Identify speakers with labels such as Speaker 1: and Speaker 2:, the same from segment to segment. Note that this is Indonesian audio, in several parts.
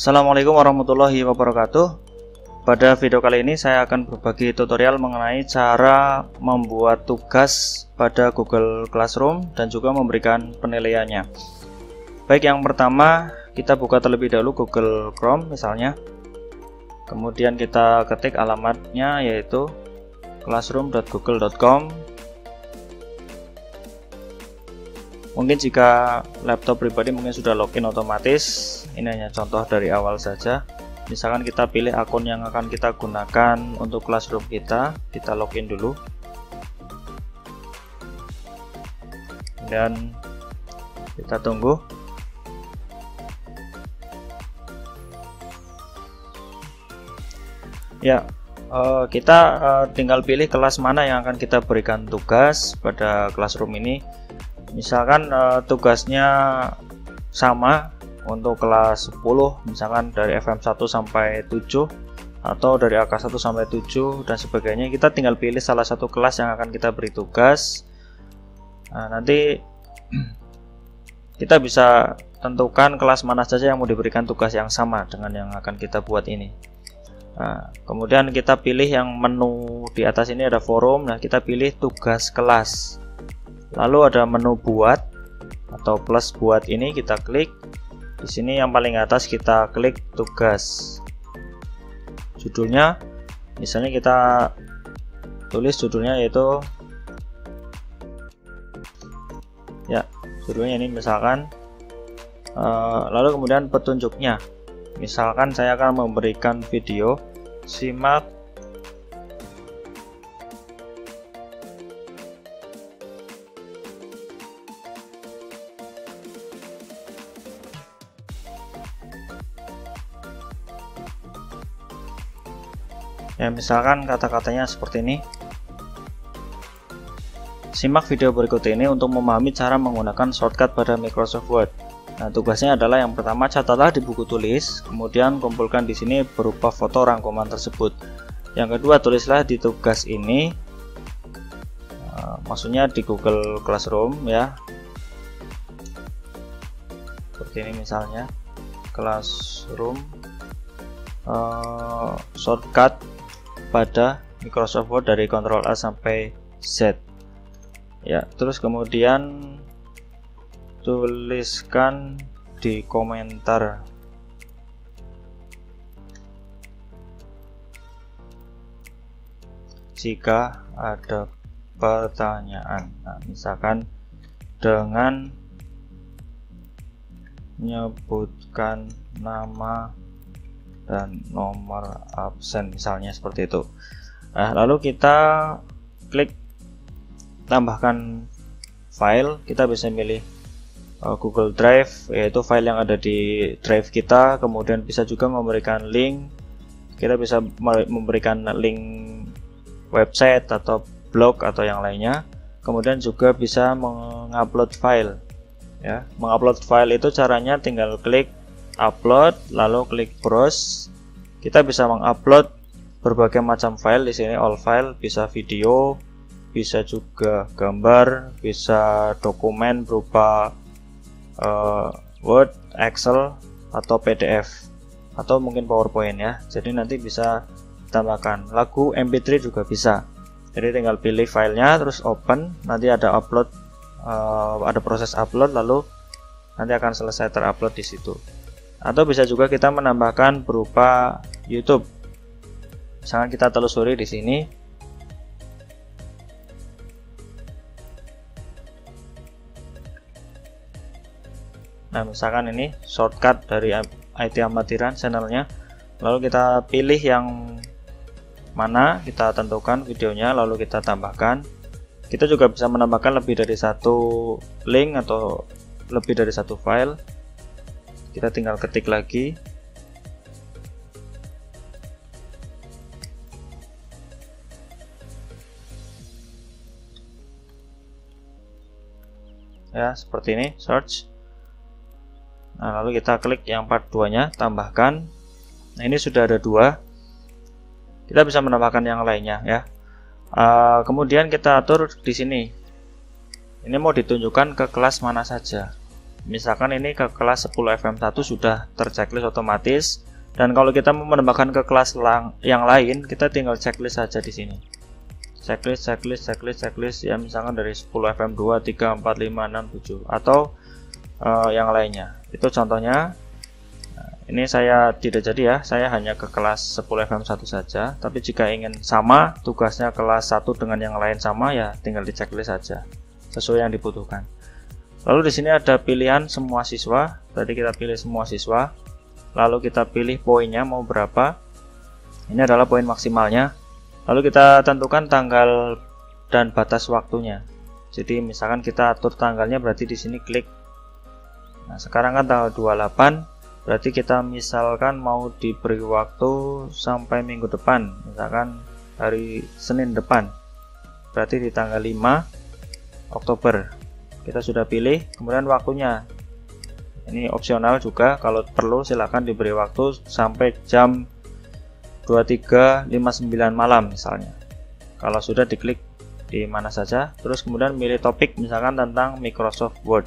Speaker 1: Assalamualaikum warahmatullahi wabarakatuh. Pada video kali ini saya akan berbagi tutorial mengenai cara membuat tugas pada Google Classroom dan juga memberikan penilaiannya. Baik yang pertama kita buka terlebih dahulu Google Chrome misalnya. Kemudian kita ketik alamatnya yaitu classroom.google.com mungkin jika laptop pribadi mungkin sudah login otomatis ini hanya contoh dari awal saja. Misalkan kita pilih akun yang akan kita gunakan untuk classroom kita kita login dulu. Dan kita tunggu. Ya eh, kita eh, tinggal pilih kelas mana yang akan kita berikan tugas pada classroom ini. Misalkan uh, tugasnya sama untuk kelas 10 misalkan dari FM1 sampai 7 atau dari AK1 sampai 7 dan sebagainya kita tinggal pilih salah satu kelas yang akan kita beri tugas. Nah, nanti kita bisa tentukan kelas mana saja yang mau diberikan tugas yang sama dengan yang akan kita buat ini. Nah, kemudian kita pilih yang menu di atas ini ada forum. Nah kita pilih tugas kelas. Lalu ada menu buat atau plus buat ini kita klik di sini yang paling atas kita klik tugas. Judulnya misalnya kita tulis judulnya yaitu ya judulnya ini misalkan uh, lalu kemudian petunjuknya. Misalkan saya akan memberikan video simak ya misalkan kata-katanya seperti ini. Simak video berikut ini untuk memahami cara menggunakan shortcut pada Microsoft Word. Nah tugasnya adalah yang pertama catatlah di buku tulis kemudian kumpulkan di sini berupa foto rangkuman tersebut. Yang kedua tulislah di tugas ini uh, maksudnya di Google Classroom ya. Seperti ini misalnya Classroom uh, shortcut pada Microsoft Word dari Ctrl A sampai Z. Ya terus kemudian tuliskan di komentar. Jika ada pertanyaan nah, misalkan dengan menyebutkan nama dan nomor absen misalnya seperti itu. Nah, lalu kita klik tambahkan file. Kita bisa pilih uh, Google Drive yaitu file yang ada di drive kita. Kemudian bisa juga memberikan link. Kita bisa memberikan link website atau blog atau yang lainnya. Kemudian juga bisa mengupload file ya. Mengupload file itu caranya tinggal klik upload lalu klik browse. Kita bisa mengupload berbagai macam file di sini. All file bisa video bisa juga gambar bisa dokumen berupa uh, Word Excel atau PDF atau mungkin PowerPoint ya. Jadi nanti bisa tambahkan lagu MP3 juga bisa. Jadi tinggal pilih filenya terus open. Nanti ada upload uh, ada proses upload lalu nanti akan selesai terupload di situ atau bisa juga kita menambahkan berupa YouTube. Misalkan kita telusuri di sini. Nah, misalkan ini shortcut dari IT amatiran channelnya. Lalu kita pilih yang mana, kita tentukan videonya, lalu kita tambahkan. Kita juga bisa menambahkan lebih dari satu link atau lebih dari satu file kita tinggal ketik lagi. Ya seperti ini search. Nah lalu kita klik yang part 2 nya tambahkan. Nah ini sudah ada dua. Kita bisa menambahkan yang lainnya ya. Uh, kemudian kita atur di sini. Ini mau ditunjukkan ke kelas mana saja misalkan ini ke kelas 10 FM1 sudah terchecklist otomatis dan kalau kita mau menambahkan ke kelas yang lain kita tinggal checklist saja di sini. Checklist checklist checklist checklist ya misalkan dari 10 FM2 3 4 5 6 7 atau uh, yang lainnya. Itu contohnya ini saya tidak jadi ya saya hanya ke kelas 10 FM1 saja tapi jika ingin sama tugasnya kelas 1 dengan yang lain sama ya tinggal di checklist saja sesuai yang dibutuhkan lalu di sini ada pilihan semua siswa. Tadi kita pilih semua siswa. Lalu kita pilih poinnya mau berapa. Ini adalah poin maksimalnya. Lalu kita tentukan tanggal dan batas waktunya. Jadi misalkan kita atur tanggalnya berarti di sini klik. Nah, sekarang kan tanggal 28, berarti kita misalkan mau diberi waktu sampai minggu depan, misalkan hari Senin depan. Berarti di tanggal 5 Oktober. Kita sudah pilih, kemudian waktunya. Ini opsional juga, kalau perlu silahkan diberi waktu sampai jam 23.59 malam misalnya. Kalau sudah diklik di mana saja, terus kemudian milih topik misalkan tentang Microsoft Word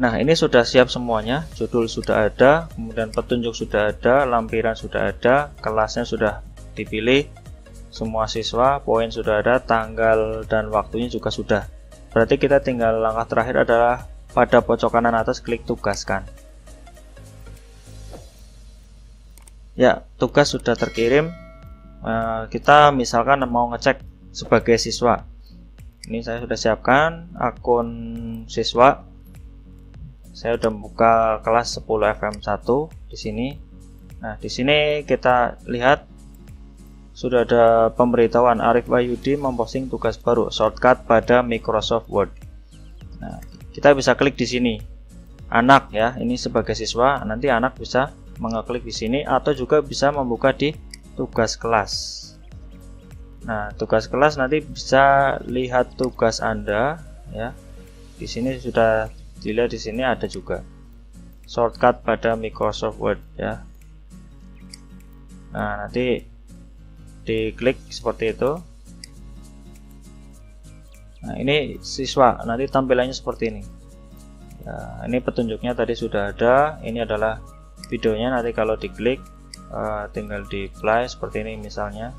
Speaker 1: Nah, ini sudah siap semuanya. Judul sudah ada, kemudian petunjuk sudah ada, lampiran sudah ada, kelasnya sudah dipilih, semua siswa, poin sudah ada, tanggal dan waktunya juga sudah. Berarti kita tinggal langkah terakhir adalah pada pojok kanan atas klik tugaskan. Ya, tugas sudah terkirim. Eh, kita misalkan mau ngecek sebagai siswa. Ini saya sudah siapkan akun siswa saya udah buka kelas 10 FM1 di sini. Nah, di sini kita lihat sudah ada pemberitahuan Arif Wahyudi memposting tugas baru shortcut pada Microsoft Word. Nah, kita bisa klik di sini. Anak ya, ini sebagai siswa, nanti anak bisa mengeklik di sini atau juga bisa membuka di tugas kelas. Nah, tugas kelas nanti bisa lihat tugas Anda ya. Di sini sudah dilihat di sini ada juga shortcut pada Microsoft Word ya nah nanti diklik seperti itu. Nah ini siswa nanti tampilannya seperti ini. Ya, ini petunjuknya tadi sudah ada ini adalah videonya. Nanti kalau diklik uh, tinggal di play seperti ini misalnya.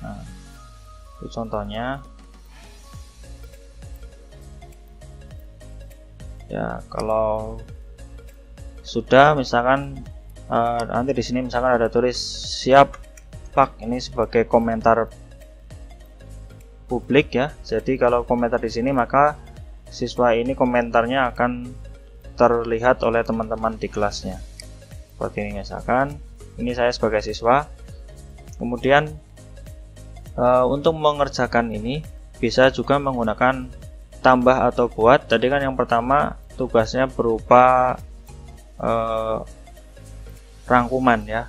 Speaker 1: Nah, itu contohnya. Ya kalau sudah misalkan uh, nanti di sini misalkan ada tulis siap pak ini sebagai komentar publik ya. Jadi kalau komentar di sini maka siswa ini komentarnya akan terlihat oleh teman-teman di kelasnya. Seperti ini misalkan ini saya sebagai siswa. Kemudian uh, untuk mengerjakan ini bisa juga menggunakan tambah atau buat. Tadi kan yang pertama tugasnya berupa eh, rangkuman ya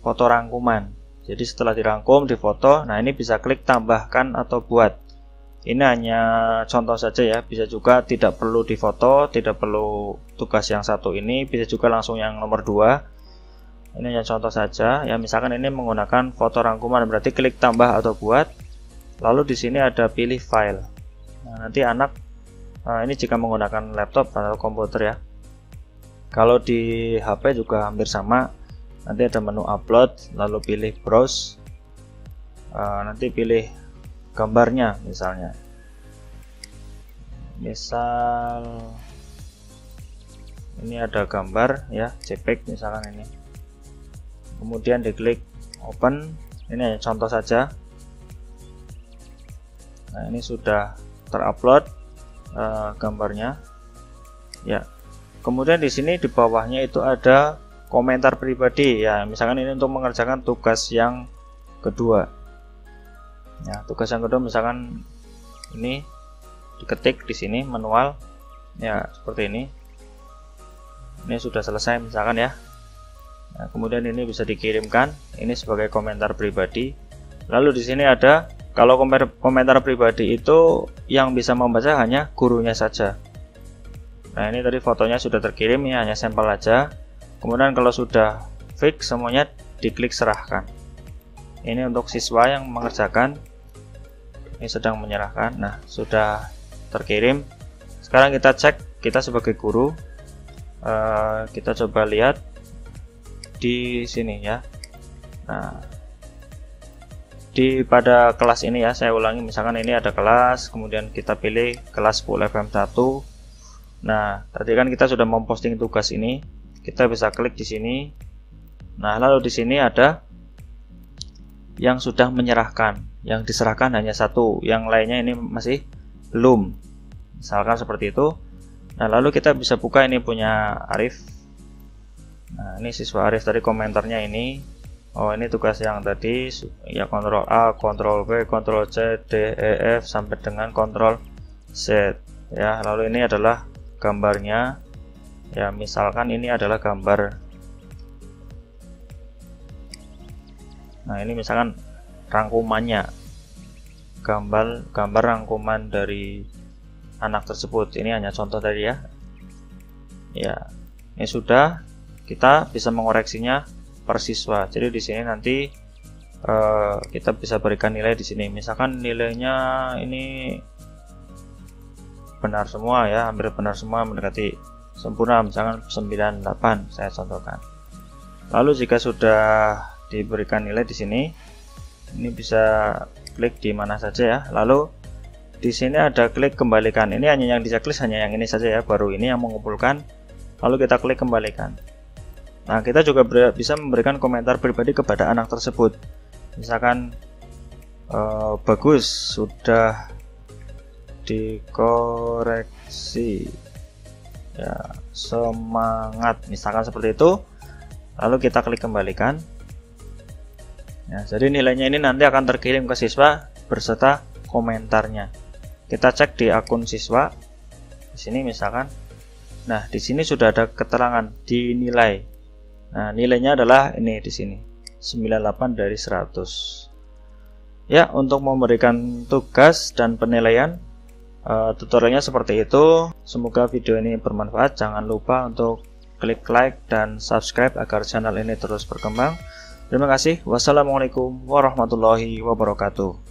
Speaker 1: foto rangkuman jadi setelah dirangkum difoto nah ini bisa klik tambahkan atau buat ini hanya contoh saja ya bisa juga tidak perlu difoto tidak perlu tugas yang satu ini bisa juga langsung yang nomor dua ini hanya contoh saja ya misalkan ini menggunakan foto rangkuman berarti klik tambah atau buat lalu di sini ada pilih file Nah, nanti anak nah, ini jika menggunakan laptop atau komputer ya. Kalau di HP juga hampir sama. Nanti ada menu upload, lalu pilih browse. Uh, nanti pilih gambarnya misalnya. Misal ini ada gambar ya, JPEG misalkan ini. Kemudian diklik open. Ini contoh saja. Nah, ini sudah terupload uh, gambarnya ya kemudian di sini di bawahnya itu ada komentar pribadi ya misalkan ini untuk mengerjakan tugas yang kedua ya tugas yang kedua misalkan ini diketik di sini manual ya seperti ini ini sudah selesai misalkan ya nah, kemudian ini bisa dikirimkan ini sebagai komentar pribadi lalu di sini ada kalau komentar, pribadi itu yang bisa membaca hanya gurunya saja. Nah ini tadi fotonya sudah terkirim ya hanya sampel aja. Kemudian kalau sudah fix semuanya diklik serahkan. Ini untuk siswa yang mengerjakan. Ini sedang menyerahkan. Nah sudah terkirim. sekarang kita cek kita sebagai guru uh, kita coba lihat di sini ya nah di pada kelas ini ya saya ulangi misalkan ini ada kelas kemudian kita pilih kelas full FM1 nah tadi kan kita sudah memposting tugas ini kita bisa klik di sini. Nah lalu di sini ada yang sudah menyerahkan. Yang diserahkan hanya satu. Yang lainnya ini masih belum. Misalkan seperti itu. Nah lalu kita bisa buka ini punya Arif. Nah ini siswa Arif tadi komentarnya ini. Oh ini tugas yang tadi. Ya kontrol A, kontrol B, kontrol C, D, E, F sampai dengan kontrol Z. Ya. Lalu ini adalah gambarnya. Ya misalkan ini adalah gambar. Nah ini misalkan rangkumannya, gambar gambar rangkuman dari anak tersebut. Ini hanya contoh tadi ya. Ya ini sudah kita bisa mengoreksinya per siswa. Jadi di sini nanti uh, kita bisa berikan nilai di sini. Misalkan nilainya ini benar semua ya, hampir benar semua mendekati sempurna, misalkan 98 saya contohkan. Lalu jika sudah diberikan nilai di sini, ini bisa klik di mana saja ya. Lalu di sini ada klik kembalikan. Ini hanya yang bisa klik hanya yang ini saja ya, baru ini yang mengumpulkan. Lalu kita klik kembalikan. Nah, kita juga bisa memberikan komentar pribadi kepada anak tersebut. Misalkan uh, bagus sudah dikoreksi. Ya, semangat misalkan seperti itu. Lalu kita klik kembalikan. Ya, jadi nilainya ini nanti akan terkirim ke siswa berserta komentarnya. Kita cek di akun siswa. Di sini misalkan Nah, di sini sudah ada keterangan dinilai Nah, nilainya adalah ini di sini. 98 dari 100. Ya, untuk memberikan tugas dan penilaian uh, tutorialnya seperti itu. Semoga video ini bermanfaat. Jangan lupa untuk klik like dan subscribe agar channel ini terus berkembang. Terima kasih. Wassalamualaikum warahmatullahi wabarakatuh.